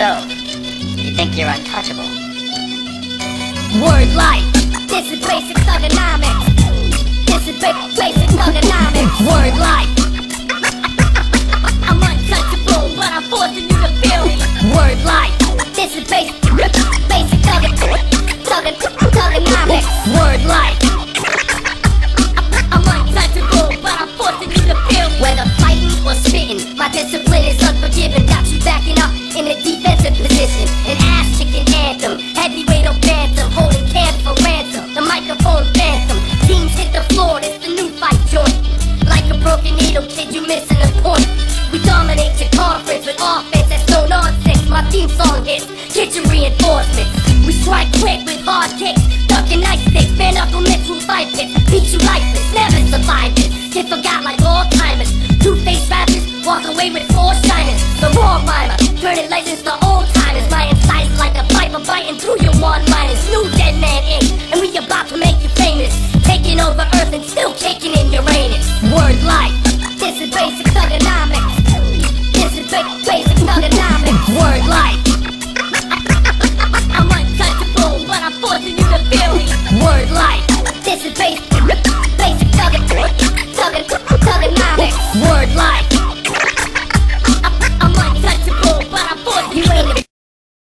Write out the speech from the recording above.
So, you think you're untouchable? Word life. This is basic thuganomics. This is ba- basic thuganomics. Word life. I'm untouchable, but I'm forcing you to feel me. Word life. This is basic, basic thuganomics. Word life. I'm untouchable, but I'm forcing you to feel me. Whether fighting or spitting, my discipline is unforgiving. Got you backing up in a defensive broken needle, kid, you missing a point. We dominate your conference with offense that's no nonsense. My theme song get your reinforcements. We strike quick with hard kicks, ducking ice sticks, bare knuckle mitts who fight pits. Beat you lifeless, never survive this. Get forgot like Alzheimer's. Two faced rappers walk away with four shiners. The raw mimer, turning legends to old timers. My incisors like a viper biting through your one liners. New you to feel